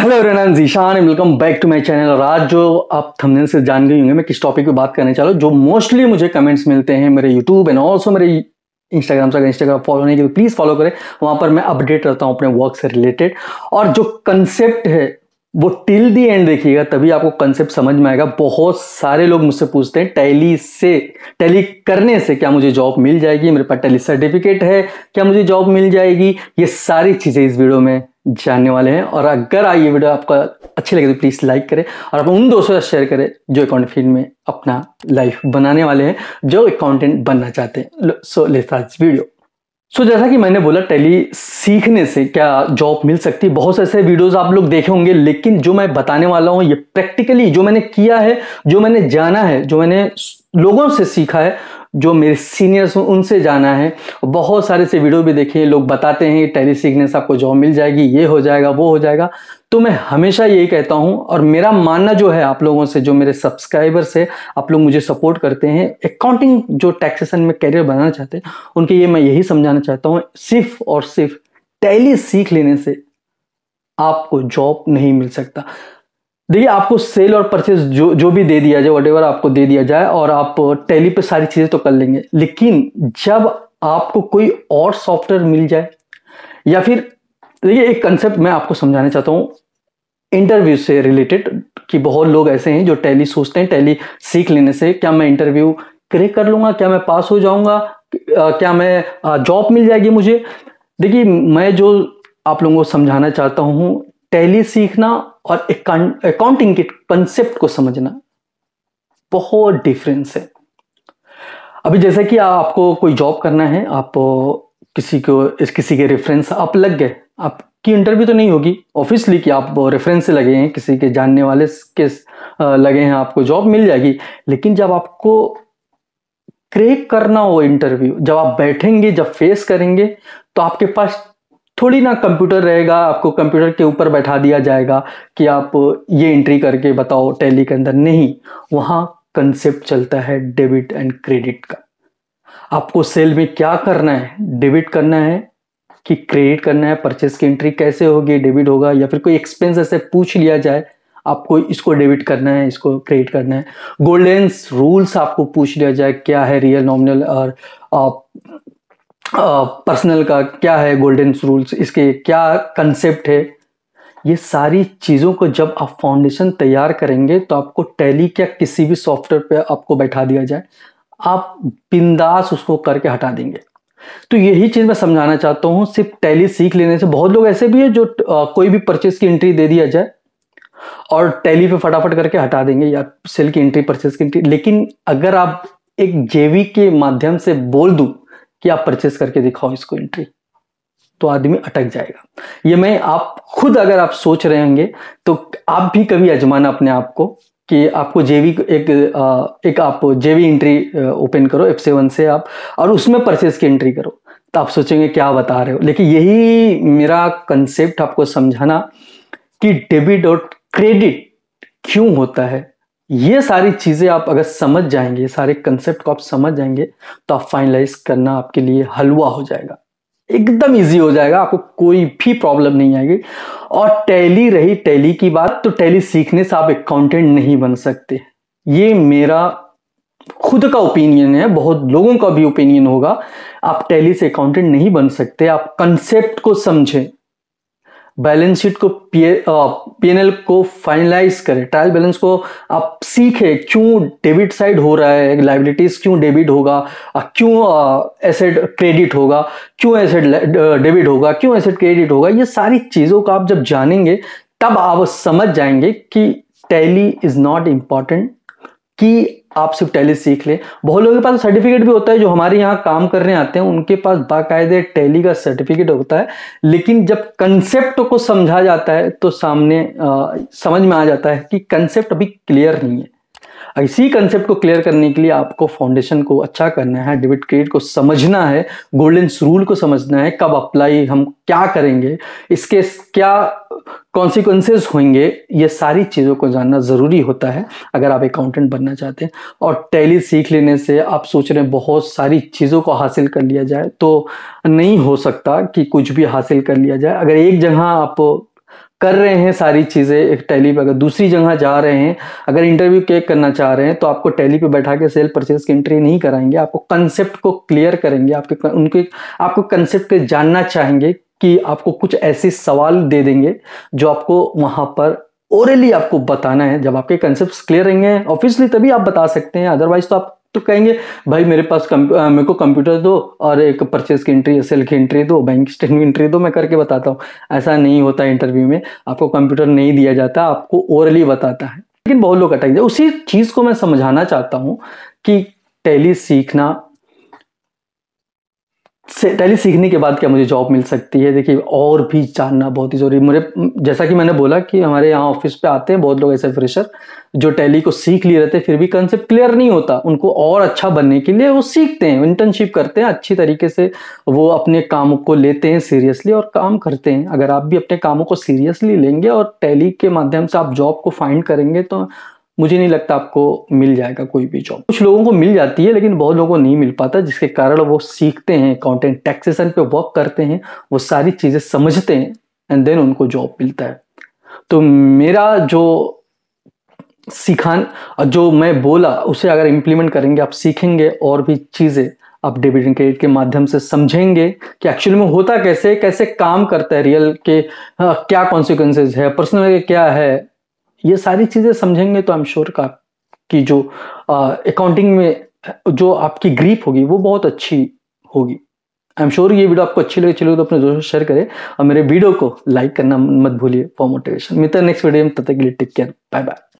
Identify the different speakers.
Speaker 1: Hello everyone Zeeshan welcome back to my channel और आज जो आप थंबनेल से जान गए होंगे, मैं किस टॉपिक पे बात करने चाहूँ जो मोस्टली मुझे कमेंट्स मिलते हैं मेरे यूट्यूब एंड ऑल्सो मेरे इंस्टाग्राम से, अगर इंस्टाग्राम फॉलो नहीं किया तो प्लीज़ फॉलो करें। वहाँ पर मैं अपडेट रहता हूँ अपने वर्क से रिलेटेड और जो कंसेप्ट है, वो टिल दी एंड देखिएगा, तभी आपको कंसेप्ट समझ में आएगा। बहुत सारे लोग मुझसे पूछते हैं टैली से टैली करने से क्या मुझे जॉब मिल जाएगी? मेरे पास टैली सर्टिफिकेट है, क्या मुझे जॉब मिल जाएगी? ये सारी चीज़ें इस वीडियो में जानने वाले हैं। और अगर आ ये वीडियो आपका अच्छी लगे तो प्लीज़ लाइक करें और अपने उन दोस्तों से शेयर करें जो अकाउंट फ़ील्ड में अपना लाइफ बनाने वाले हैं जो अकाउंटेंट बनना चाहते हैं। सो लेता वीडियो सो so, जैसा कि मैंने बोला टेली सीखने से क्या जॉब मिल सकती है? बहुत से ऐसे वीडियोस आप लोग देखे होंगे लेकिन जो मैं बताने वाला हूँ ये प्रैक्टिकली जो मैंने किया है जो मैंने जाना है जो मैंने लोगों से सीखा है जो मेरे सीनियर्स उनसे जाना है। बहुत सारे से वीडियो भी देखे लोग बताते हैं टैली सीखने से आपको जॉब मिल जाएगी, ये हो जाएगा, वो हो जाएगा। तो मैं हमेशा यही कहता हूँ, और मेरा मानना जो है आप लोगों से, जो मेरे सब्सक्राइबर्स है, आप लोग मुझे सपोर्ट करते हैं। अकाउंटिंग जो टैक्सेशन में कैरियर बनाना चाहते हैं, उनके ये मैं यही समझाना चाहता हूँ, सिर्फ़ और सिर्फ़ टैली सीख लेने से आपको जॉब नहीं मिल सकता। देखिए, आपको सेल और परचेज जो जो भी दे दिया जाए वट आपको दे दिया जाए, और आप टेली पे सारी चीज़ें तो कर लेंगे। लेकिन जब आपको कोई और सॉफ्टवेयर मिल जाए, या फिर, देखिए, एक कंसेप्ट मैं आपको समझाना चाहता हूँ। इंटरव्यू से रिलेटेड कि बहुत लोग ऐसे हैं जो टैली सोचते हैं टैली सीख लेने से, क्या मैं इंटरव्यू क्रैक कर लूँगा? क्या मैं पास हो जाऊँगा? क्या मैं जॉब मिल जाएगी मुझे? देखिए, मैं जो आप लोगों को समझाना चाहता हूँ टैली सीखना और अकाउंटिंग के कंसेप्ट को समझना, बहुत डिफरेंस है। अभी जैसे कि आपको कोई जॉब करना है, आप किसी को किसी के रेफरेंस आप लग गए, आपकी इंटरव्यू तो नहीं होगी। ऑफिसली कि आप रेफरेंस से लगे हैं, किसी के जानने वाले के लगे हैं, आपको जॉब मिल जाएगी। लेकिन जब आपको क्रैक करना हो इंटरव्यू जब आप बैठेंगे, जब फेस करेंगे तो आपके पास थोड़ी ना कंप्यूटर रहेगा, आपको कंप्यूटर के ऊपर बैठा दिया जाएगा कि आप ये एंट्री करके बताओ टैली के अंदर। नहीं, वहाँ कंसेप्ट चलता है डेबिट एंड क्रेडिट का। आपको सेल में क्या करना है? डेबिट करना है कि क्रेडिट करना है परचेस की एंट्री कैसे होगी डेबिट होगा या फिर कोई एक्सपेंस ऐसे पूछ लिया जाए, आपको इसको डेबिट करना है, इसको क्रेडिट करना है। गोल्डेंस रूल्स आपको पूछ लिया जाए, क्या है रियल नॉमिनल और पर्सनल का क्या है गोल्डन रूल्स इसके क्या कंसेप्ट है? ये सारी चीज़ों को जब आप फाउंडेशन तैयार करेंगे तो आपको टैली क्या किसी भी सॉफ्टवेयर पे आपको बैठा दिया जाए। आप बिंदास उसको करके हटा देंगे। तो यही चीज़ मैं समझाना चाहता हूँ सिर्फ़ टैली सीख लेने से। बहुत लोग ऐसे भी है जो आ, कोई भी परचेज की एंट्री दे दिया जाए और टैली पे फटाफट करके हटा देंगे या सेल की एंट्री परचेज की एंट्री लेकिन अगर आप एक जेवी के माध्यम से बोल दूँ कि आप परचेस करके दिखाओ इसको एंट्री तो आदमी अटक जाएगा। ये मैं आप खुद अगर आप सोच रहे होंगे तो आप भी कभी अजमाना अपने आप को कि आपको जेवी एक एक आप जेवी एंट्री ओपन करो एफ़ सेवन से आप, और उसमें परचेस की एंट्री करो। तो आप सोचेंगे, क्या बता रहे हो? लेकिन यही मेरा कंसेप्ट आपको समझाना कि डेबिट और क्रेडिट क्यों होता है? ये सारी चीज़ें आप अगर समझ जाएँगे, सारे कंसेप्ट को आप समझ जाएँगे तो आप फाइनलाइज करना आपके लिए हलवा हो जाएगा। एकदम इजी हो जाएगा, आपको कोई भी प्रॉब्लम नहीं आएगी। और टैली रही टैली की बात तो टैली सीखने से आप अकाउंटेंट नहीं बन सकते। ये मेरा खुद का ओपिनियन है, बहुत लोगों का भी ओपिनियन होगा। आप टैली से अकाउंटेंट नहीं बन सकते, आप कंसेप्ट को समझें। बैलेंस शीट को पीएनएल को फाइनलाइज करें। ट्रायल बैलेंस को आप सीखे, क्यों डेबिट साइड हो रहा है लाइबिलिटीज क्यों डेबिट होगा क्यों एसेट क्रेडिट होगा, क्यों एसेट डेबिट होगा, क्यों एसेट क्रेडिट होगा, ये सारी चीज़ों को आप जब जानेंगे, तब आप समझ जाएँगे कि टैली इज़ नॉट इंपॉर्टेंट कि आप सिर्फ़ टैली सीख लें। बहुत लोगों के पास सर्टिफिकेट भी होता है जो हमारे यहाँ काम करने आते हैं उनके पास बाकायदे टैली का सर्टिफिकेट होता है। लेकिन जब कंसेप्ट को समझा जाता है तो सामने आ, समझ में आ जाता है कि कंसेप्ट अभी क्लियर नहीं है। इसी कंसेप्ट को क्लियर करने के लिए आपको फाउंडेशन को अच्छा करना है डेबिट क्रेडिट को समझना है गोल्डन रूल को समझना है कब अप्लाई हम क्या करेंगे इसके क्या कॉन्सिक्वेंसेज होंगे, ये सारी चीज़ों को जानना ज़रूरी होता है, अगर आप अकाउंटेंट बनना चाहते हैं। और टैली सीख लेने से आप सोच रहे हैं बहुत सारी चीज़ों को हासिल कर लिया जाए तो नहीं हो सकता कि कुछ भी हासिल कर लिया जाए। अगर एक जगह आप कर रहे हैं सारी चीज़ें, एक टैली पे अगर दूसरी जगह जा रहे हैं, अगर इंटरव्यू केक करना चाह रहे हैं तो आपको टैली पे बैठा के सेल परचेज की एंट्री नहीं कराएँगे। आपको कंसेप्ट को क्लियर करेंगे, आपके, उनके, आपको कंसेप्ट जानना चाहेंगे कि आपको कुछ ऐसे सवाल दे देंगे जो आपको वहाँ पर ओरली आपको बताना है। जब आपके कंसेप्ट क्लियर रहेंगे ऑब्वियसली तभी आप बता सकते हैं। अदरवाइज़ तो आप तो कहेंगे, भाई मेरे पास मेरे को कंप्यूटर दो और एक परचेज की एंट्री सेल की एंट्री दो बैंक स्टेटमेंट एंट्री दो, मैं करके बताता हूँ। ऐसा नहीं होता इंटरव्यू में। आपको कंप्यूटर नहीं दिया जाता, आपको ओरली बताता है। लेकिन बहुत लोग अटक जाए उसी चीज़ को मैं समझाना चाहता हूँ कि टैली सीखना टैली सीखने के बाद क्या मुझे जॉब मिल सकती है? देखिए, और भी जानना बहुत ही ज़रूरी मुझे, जैसा कि मैंने बोला कि हमारे यहाँ ऑफ़िस पे आते हैं, बहुत लोग ऐसे फ्रेशर जो टैली को सीख लिए रहते हैं, फिर भी कंसेप्ट क्लियर नहीं होता। उनको और अच्छा बनने के लिए वो सीखते हैं इंटर्नशिप करते हैं, अच्छी तरीके से वो अपने कामों को लेते हैं सीरियसली और काम करते हैं। अगर आप भी अपने कामों को सीरियसली लेंगे और टैली के माध्यम से आप जॉब को फाइंड करेंगे तो मुझे नहीं लगता आपको मिल जाएगा कोई भी जॉब कुछ लोगों को मिल जाती है, लेकिन बहुत लोगों को नहीं मिल पाता, जिसके कारण वो सीखते हैं कंटेंट टैक्सेशन पे वर्क करते हैं, वो सारी चीज़ें समझते हैं एंड देन उनको जॉब मिलता है। तो मेरा जो सिखान, जो मैं बोला, उसे अगर इम्प्लीमेंट करेंगे, आप सीखेंगे और भी चीज़ें, आप डेबिट एंड क्रेडिट के माध्यम से समझेंगे कि एक्चुअली में होता कैसे कैसे काम करता है रियल के क्या कॉन्सिक्वेंसेज है पर्सनल क्या है ये सारी चीज़ें समझेंगे तो आई एम श्योर का, कि जो अकाउंटिंग में, जो आपकी ग्रीप होगी, वो बहुत अच्छी होगी। आई एम श्योर ये वीडियो आपको अच्छी लगे चलिए तो अपने दोस्तों शेयर करें और मेरे वीडियो को लाइक करना मत भूलिए फॉर मोटिवेशन मित्र नेक्स्ट वीडियो में, तब तक के लिए टेक केयर बाय बाय